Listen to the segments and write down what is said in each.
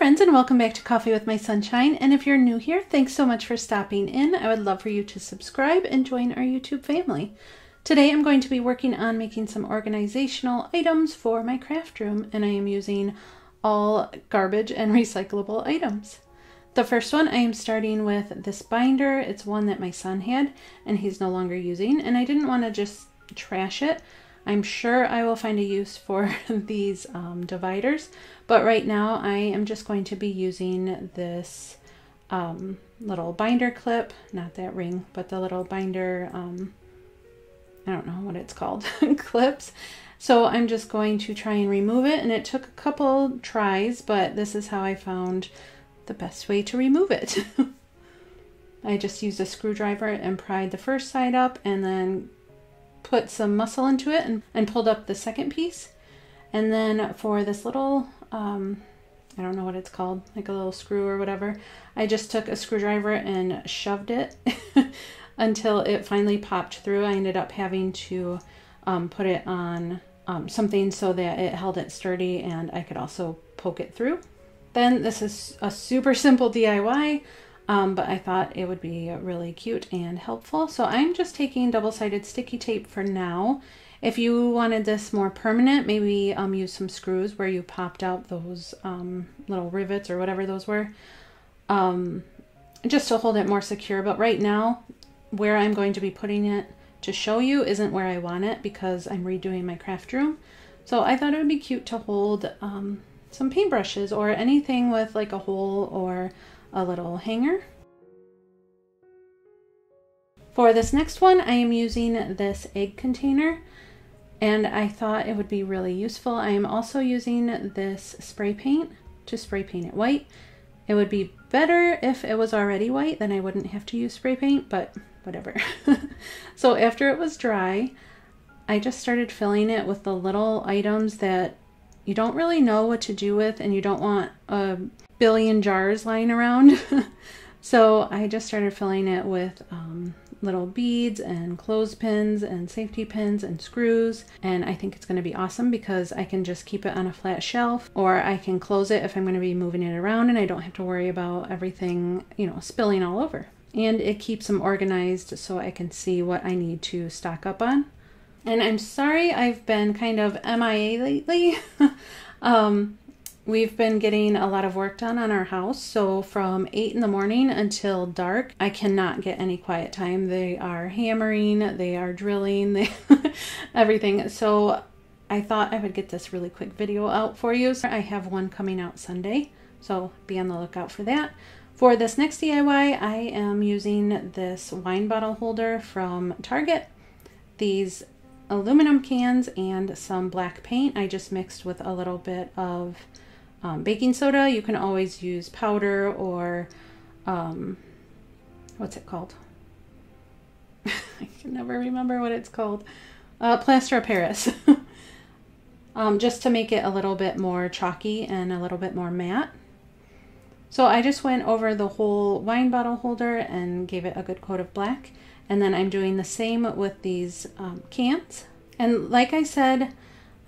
friends, and welcome back to Coffee with My Sunshine. And if you're new here, thanks so much for stopping in. I would love for you to subscribe and join our YouTube family. Today I'm going to be working on making some organizational items for my craft room, and I am using all garbage and recyclable items. The first one I am starting with this binder. It's one that my son had and he's no longer using, and I didn't want to just trash it. I'm sure I will find a use for these um, dividers, but right now I am just going to be using this um, little binder clip, not that ring, but the little binder, um, I don't know what it's called, clips. So I'm just going to try and remove it, and it took a couple tries, but this is how I found the best way to remove it. I just used a screwdriver and pried the first side up and then put some muscle into it and, and pulled up the second piece. And then for this little, um, I don't know what it's called, like a little screw or whatever, I just took a screwdriver and shoved it until it finally popped through. I ended up having to um, put it on um, something so that it held it sturdy and I could also poke it through. Then this is a super simple DIY. Um, but I thought it would be really cute and helpful. So I'm just taking double-sided sticky tape for now. If you wanted this more permanent, maybe um, use some screws where you popped out those um, little rivets or whatever those were, um, just to hold it more secure. But right now, where I'm going to be putting it to show you isn't where I want it because I'm redoing my craft room. So I thought it would be cute to hold um, some paintbrushes or anything with like a hole or a little hanger. For this next one, I am using this egg container and I thought it would be really useful. I am also using this spray paint to spray paint it white. It would be better if it was already white, then I wouldn't have to use spray paint, but whatever. so after it was dry, I just started filling it with the little items that you don't really know what to do with and you don't want a billion jars lying around. so I just started filling it with um, little beads and clothespins and safety pins and screws. And I think it's going to be awesome because I can just keep it on a flat shelf or I can close it if I'm going to be moving it around and I don't have to worry about everything, you know, spilling all over. And it keeps them organized so I can see what I need to stock up on. And I'm sorry I've been kind of MIA lately. um, We've been getting a lot of work done on our house, so from 8 in the morning until dark, I cannot get any quiet time. They are hammering, they are drilling, they everything. So I thought I would get this really quick video out for you. I have one coming out Sunday, so be on the lookout for that. For this next DIY, I am using this wine bottle holder from Target. These aluminum cans and some black paint I just mixed with a little bit of um, baking soda. You can always use powder or um, what's it called? I can never remember what it's called. Uh, plaster of Paris. um, just to make it a little bit more chalky and a little bit more matte. So I just went over the whole wine bottle holder and gave it a good coat of black. And then I'm doing the same with these um, cans. And like I said,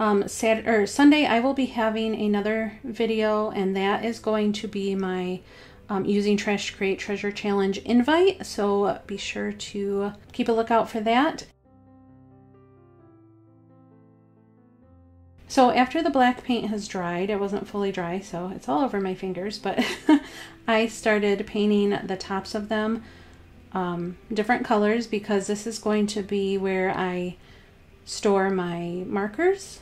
um, Saturday or Sunday, I will be having another video, and that is going to be my um, using trash to create treasure challenge invite. So be sure to keep a lookout for that. So after the black paint has dried, it wasn't fully dry, so it's all over my fingers, but I started painting the tops of them um, different colors because this is going to be where I store my markers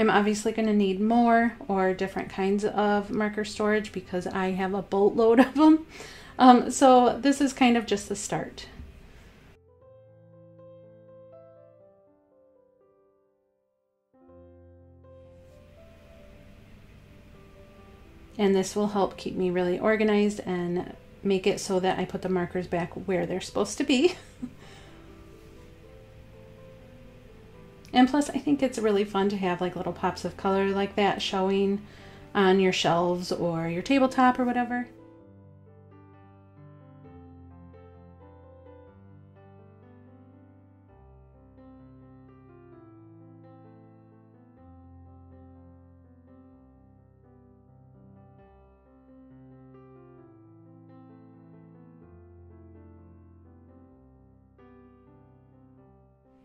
I'm obviously going to need more or different kinds of marker storage because I have a boatload of them. Um, so this is kind of just the start. And this will help keep me really organized and make it so that I put the markers back where they're supposed to be. And plus, I think it's really fun to have like little pops of color like that showing on your shelves or your tabletop or whatever.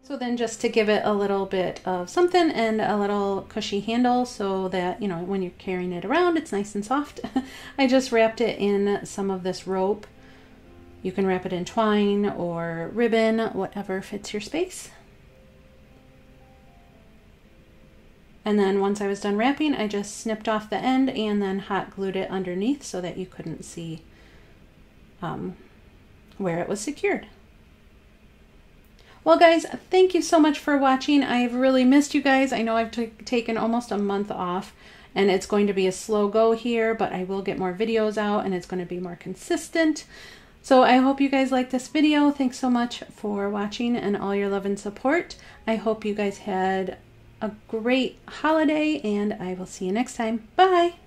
So then just to give it a little bit of something and a little cushy handle so that, you know, when you're carrying it around, it's nice and soft. I just wrapped it in some of this rope. You can wrap it in twine or ribbon, whatever fits your space. And then once I was done wrapping, I just snipped off the end and then hot glued it underneath so that you couldn't see um, where it was secured. Well, guys, thank you so much for watching. I've really missed you guys. I know I've taken almost a month off and it's going to be a slow go here, but I will get more videos out and it's going to be more consistent. So I hope you guys like this video. Thanks so much for watching and all your love and support. I hope you guys had a great holiday and I will see you next time. Bye!